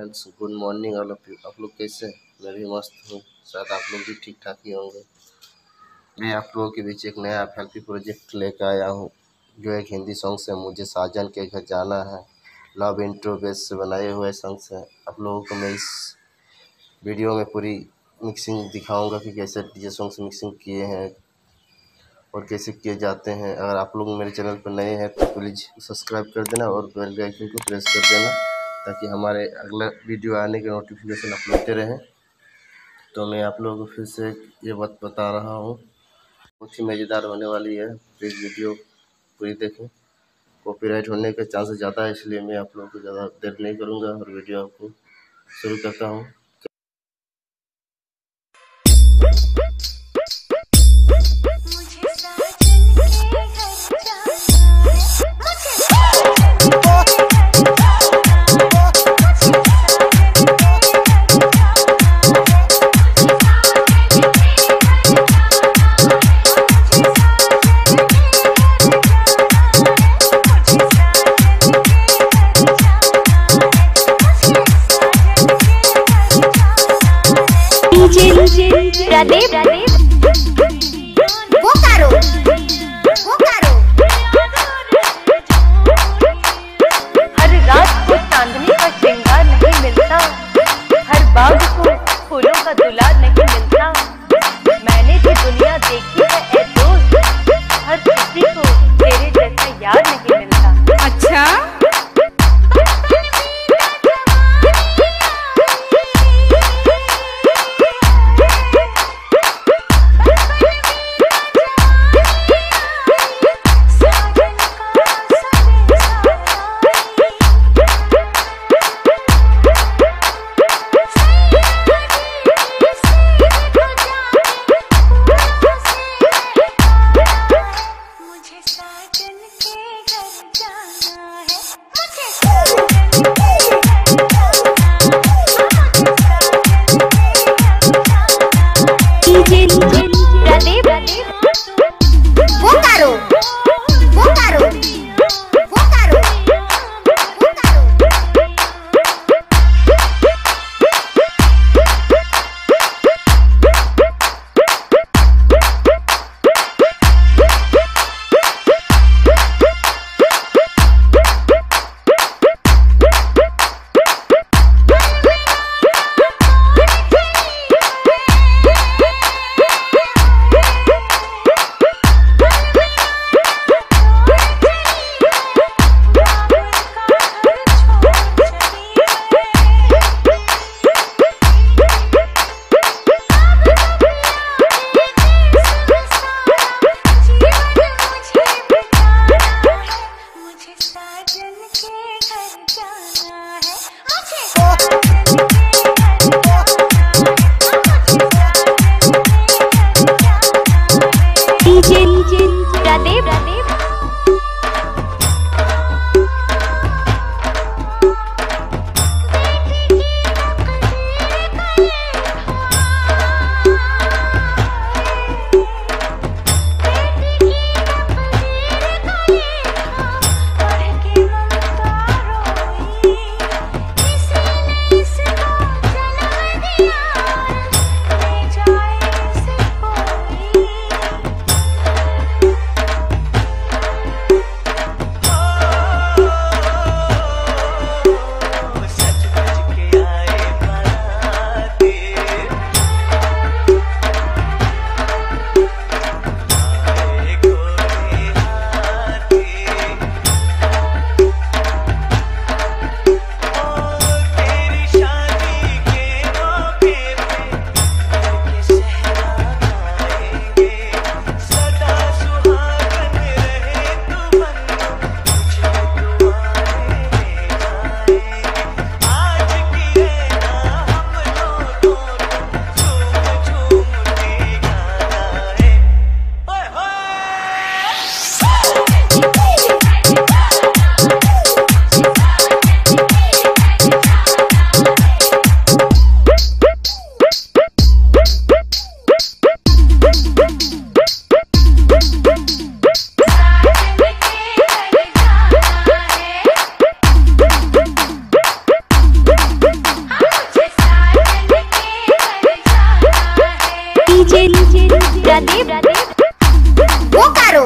Friends good morning all of you. आप लोग कैसे मैं भी मस्त हूँ। शायद आप लोग भी ठीक ठाक ही होंगे। मैं आप लोगों के बीच एक नया हेल्पी प्रोजेक्ट लेकर आया हूँ, जो एक हिंदी सॉन्ग से मुझे साजन के घर जाना है। लव इंट्रो बेस से बनाए हुए सॉन्ग से। आप लोगों को मैं इस वीडियो में पूरी मिक्सिंग दिखाऊँगा कि कैसे डीजे सॉन्ग से मिक्सिंग किए हैं और कैसे किए जाते हैं। अगर आप लोग मेरे चैनल पर नए हैं तो प्लीज़ सब्सक्राइब कर देना और बेल आइकन को प्रेस कर देना। ताकि हमारे अगला वीडियो आने के नोटिफिकेशन आप लेते रहें। तो मैं आप लोगों को फिर से ये बात बता रहा हूँ। बहुत ही मज़ेदार होने वाली है प्लीज़ वीडियो। पूरी देखें। कॉपीराइट होने के चांसेस ज़्यादा है, इसलिए मैं आप लोगों को ज़्यादा देर नहीं करूँगा और वीडियो आपको शुरू करता हूँ। बाग को फूलों का दुलार नहीं मिलता। मैंने जो दुनिया देखी है ए दोस्त, हर किसी को तेरे जैसा यार नहीं मिलता। अच्छा? है मुझे डीजे डीजे प्रदीप वो करो